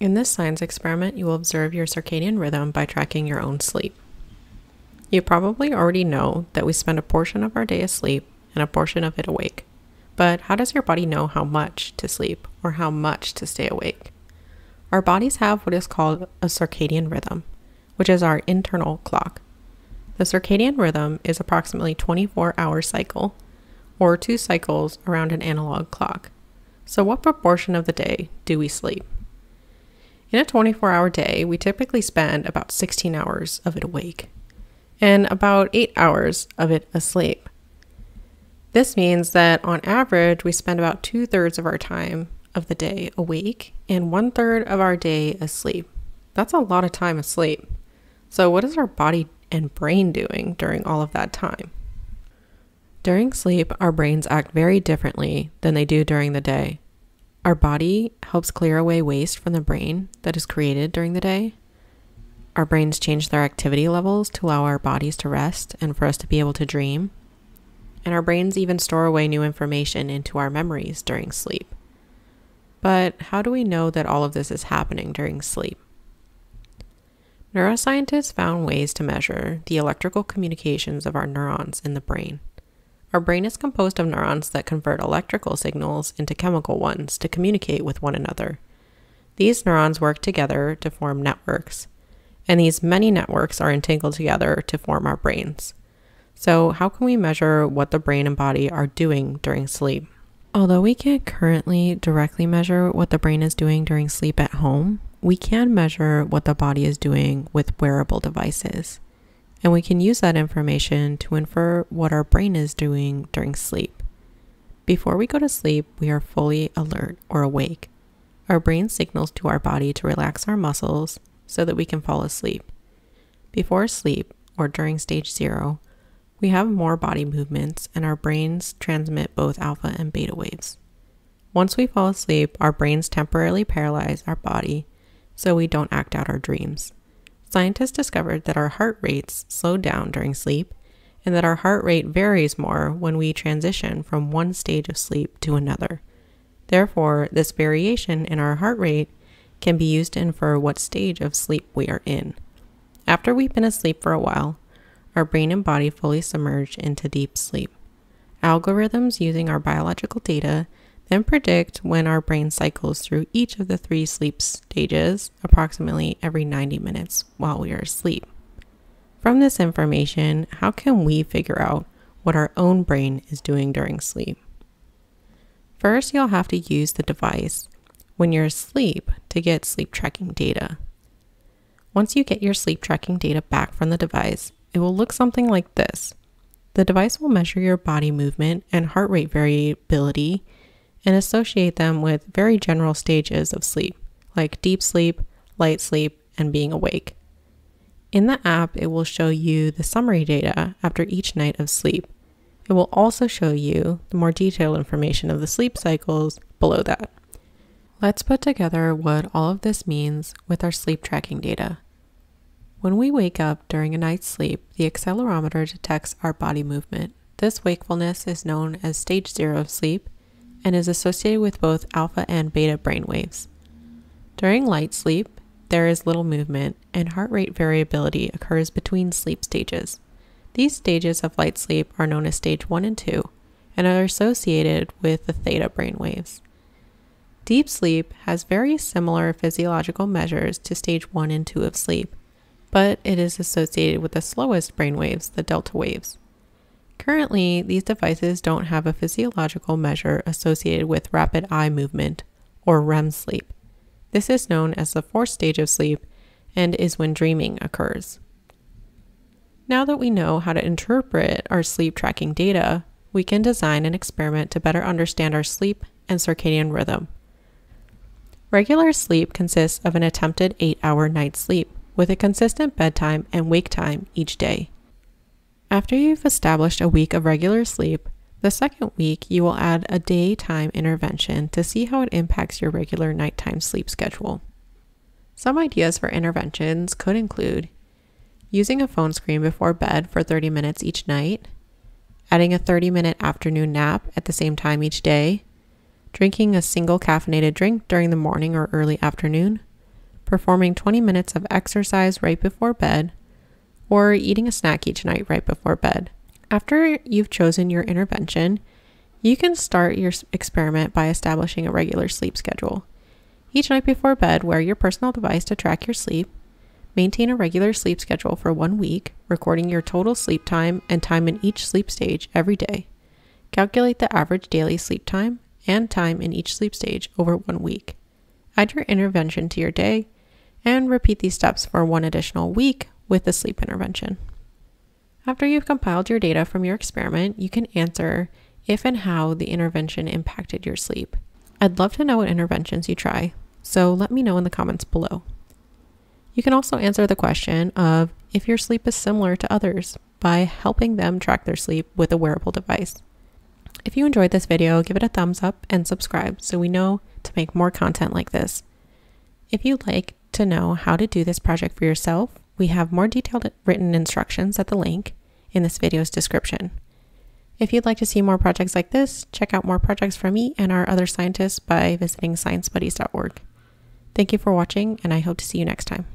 In this science experiment, you will observe your circadian rhythm by tracking your own sleep. You probably already know that we spend a portion of our day asleep and a portion of it awake. But how does your body know how much to sleep or how much to stay awake? Our bodies have what is called a circadian rhythm, which is our internal clock. The circadian rhythm is approximately 24 hour cycle or two cycles around an analog clock. So what proportion of the day do we sleep? In a 24 hour day, we typically spend about 16 hours of it awake and about 8 hours of it asleep. This means that on average, we spend about two thirds of our time of the day awake and one third of our day asleep. That's a lot of time asleep. So, what is our body and brain doing during all of that time? During sleep, our brains act very differently than they do during the day. Our body helps clear away waste from the brain that is created during the day. Our brains change their activity levels to allow our bodies to rest and for us to be able to dream. And our brains even store away new information into our memories during sleep. But how do we know that all of this is happening during sleep? Neuroscientists found ways to measure the electrical communications of our neurons in the brain. Our brain is composed of neurons that convert electrical signals into chemical ones to communicate with one another. These neurons work together to form networks, and these many networks are entangled together to form our brains. So, how can we measure what the brain and body are doing during sleep? Although we can't currently directly measure what the brain is doing during sleep at home, we can measure what the body is doing with wearable devices and we can use that information to infer what our brain is doing during sleep. Before we go to sleep, we are fully alert or awake. Our brain signals to our body to relax our muscles so that we can fall asleep. Before sleep, or during stage zero, we have more body movements and our brains transmit both alpha and beta waves. Once we fall asleep, our brains temporarily paralyze our body so we don't act out our dreams scientists discovered that our heart rates slow down during sleep and that our heart rate varies more when we transition from one stage of sleep to another. Therefore, this variation in our heart rate can be used to infer what stage of sleep we are in. After we've been asleep for a while, our brain and body fully submerge into deep sleep. Algorithms using our biological data then predict when our brain cycles through each of the three sleep stages approximately every 90 minutes while we are asleep. From this information, how can we figure out what our own brain is doing during sleep? First, you'll have to use the device when you're asleep to get sleep tracking data. Once you get your sleep tracking data back from the device, it will look something like this. The device will measure your body movement and heart rate variability and associate them with very general stages of sleep, like deep sleep, light sleep, and being awake. In the app, it will show you the summary data after each night of sleep. It will also show you the more detailed information of the sleep cycles below that. Let's put together what all of this means with our sleep tracking data. When we wake up during a night's sleep, the accelerometer detects our body movement. This wakefulness is known as stage zero of sleep and is associated with both alpha and beta brainwaves. During light sleep, there is little movement, and heart rate variability occurs between sleep stages. These stages of light sleep are known as stage 1 and 2 and are associated with the theta brainwaves. Deep sleep has very similar physiological measures to stage 1 and 2 of sleep, but it is associated with the slowest brainwaves, the delta waves. Currently, these devices don't have a physiological measure associated with rapid eye movement, or REM sleep. This is known as the fourth stage of sleep and is when dreaming occurs. Now that we know how to interpret our sleep tracking data, we can design an experiment to better understand our sleep and circadian rhythm. Regular sleep consists of an attempted 8 hour night sleep with a consistent bedtime and wake time each day. After you've established a week of regular sleep, the second week you will add a daytime intervention to see how it impacts your regular nighttime sleep schedule. Some ideas for interventions could include using a phone screen before bed for 30 minutes each night, adding a 30 minute afternoon nap at the same time each day, drinking a single caffeinated drink during the morning or early afternoon, performing 20 minutes of exercise right before bed, or eating a snack each night right before bed. After you've chosen your intervention, you can start your experiment by establishing a regular sleep schedule. Each night before bed, wear your personal device to track your sleep. Maintain a regular sleep schedule for one week, recording your total sleep time and time in each sleep stage every day. Calculate the average daily sleep time and time in each sleep stage over one week. Add your intervention to your day and repeat these steps for one additional week with the sleep intervention. After you've compiled your data from your experiment, you can answer if and how the intervention impacted your sleep. I'd love to know what interventions you try, so let me know in the comments below. You can also answer the question of if your sleep is similar to others by helping them track their sleep with a wearable device. If you enjoyed this video, give it a thumbs up and subscribe so we know to make more content like this. If you'd like to know how to do this project for yourself, we have more detailed written instructions at the link in this video's description. If you'd like to see more projects like this, check out more projects from me and our other scientists by visiting sciencebuddies.org. Thank you for watching, and I hope to see you next time.